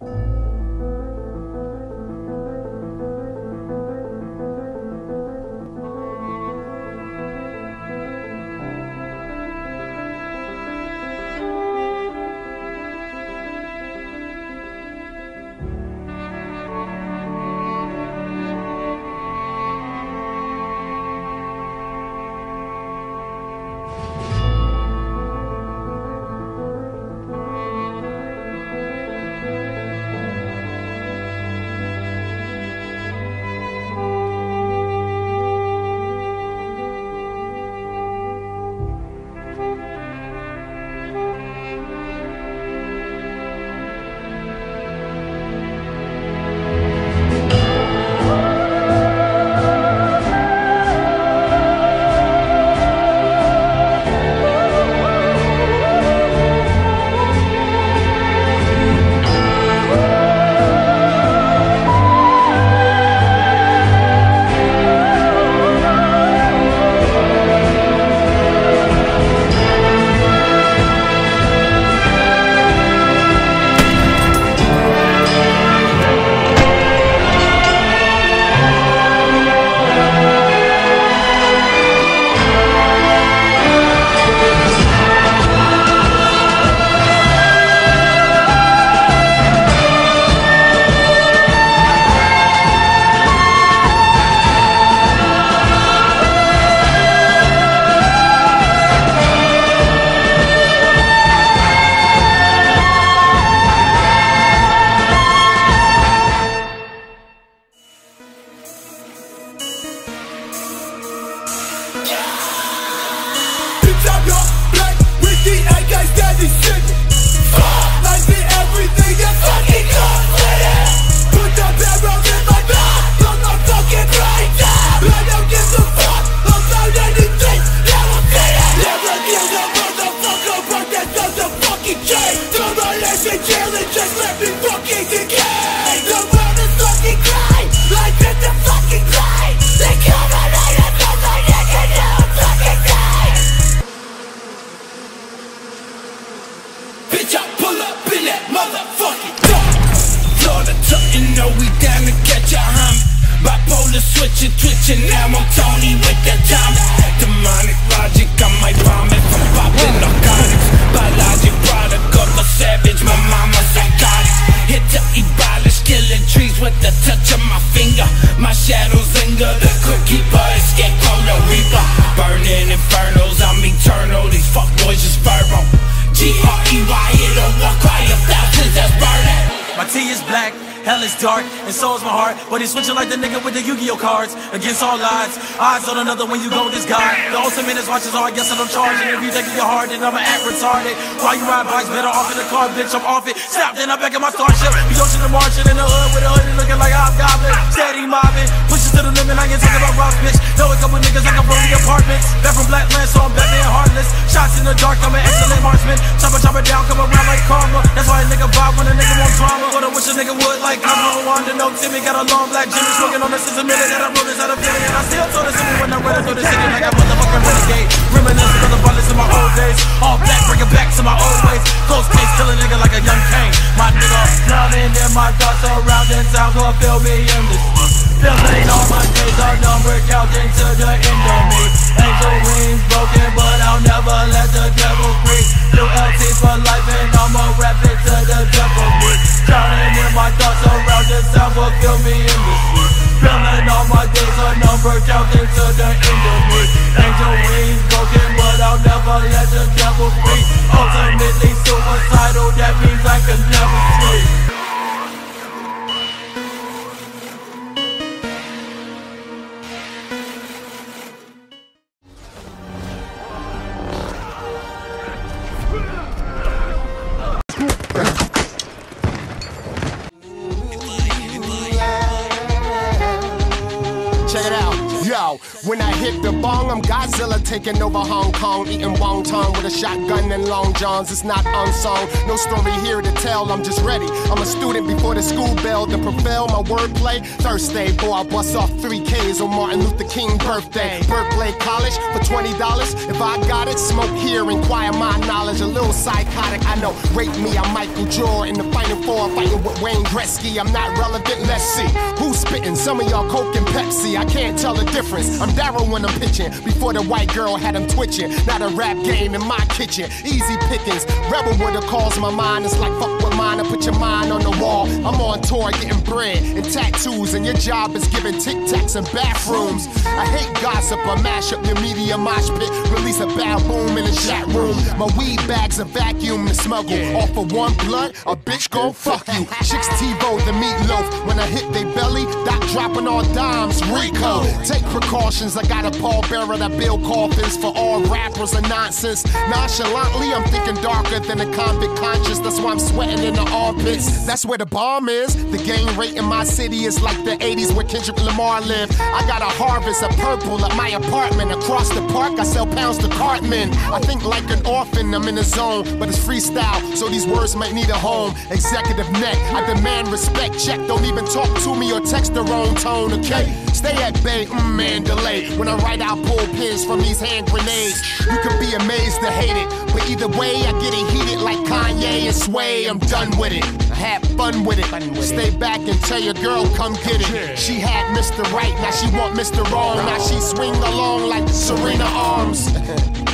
Bitch, switching, twitching, now I'm Tony with the time. Hell is dark, and so is my heart. But he's switching like the nigga with the Yu-Gi-Oh cards. Against all odds, odds on another when you go this guy. The ultimate is watches all, I guess I don't charge. And if you think you're hard, then I'ma act retarded. Why you ride bikes, better off in the car, bitch, I'm off it. Snap, then I'm back in my starship. The ocean and Martian in the hood with a hoodie looking like a hobgoblin. Steady mobbing, pushes to the limit, I ain't talking about rock, bitch. Know a couple niggas like I'm from the apartments. Back from Blackland, so I'm Batman heartless. Shots in the dark, I'm an excellent marksman. Chopper, chopper down, come around like karma. That's why a nigga vibe when a nigga want drama. What I wish a nigga would like I'm on Wanda, no Timmy. Got a long black Jimmy smoking on this since a minute that I wrote this out of feeling. And I still told this when I read it through the city like a motherfucking renegade. Reminiscing of the violence in my old days. All black, bring it back to my old ways. Close case, kill a nigga like a young king. My nigga, drowning in my thoughts surrounding sound, gonna feel me in this. Feeling all my days are numbered, counting to the end of me. Angel numbered, to the end of me. Angel wings broken, but I'll never let the devil free. Ultimately suicidal, that means I can never sleep. Check when I hit the bong, I'm Godzilla taking over Hong Kong, eating wonton with a shotgun and long johns. It's not unsung, no story here to tell. I'm just ready. I'm a student before the school bell to prevail my wordplay. Thursday, boy, I bust off three Ks on Martin Luther King birthday. Berkeley College for twenty dollars. If I got it, smoke here, inquire my knowledge. A little psychotic, I know. Rate me, I'm Michael Jordan. In the final four, fighting with Wayne Gretzky. I'm not relevant. Let's see who's spitting. Some of y'all Coke and Pepsi. I can't tell the difference. I'm Daryl when I'm pitching. Before the white girl had him twitching. Not a rap game in my kitchen. Easy pickings. Rebel would have caused my mind. It's like fuck with mine and put your mind on the wall. I'm on tour getting bread and tattoos, and your job is giving tic tacs in bathrooms. I hate gossip. I mash up your media mosh pit. Release a bad boom in the chat room. My weed bag's a vacuum to smuggle. Off of one blunt, a bitch gon' fuck you. Chicks TiVo the meatloaf. When I hit they belly, dot dropping all dimes. Rico, take precautions. I got a pallbearer that build coffins for all rappers and nonsense. Nonchalantly, I'm thinking darker than a convict conscious. That's why I'm sweating in the. That's where the bomb is. The gang rate in my city is like the 80s where Kendrick Lamar lived. I got a harvest of purple at my apartment. Across the park, I sell pounds to cartmen. I think like an orphan, I'm in the zone, but it's freestyle, so these words might need a home. Executive neck, I demand respect. Check, don't even talk to me or text the wrong tone, okay? Stay at bay, mm, man, delay. When I write out pull pins from these hand grenades, you could be amazed to hate it, but either way, I get it heated like Kanye and Sway. I'm done with it. I had fun with it. Stay back and tell your girl, come get it. She had Mr. Right, now she want Mr. Wrong. Now she swing along like Serena Arms.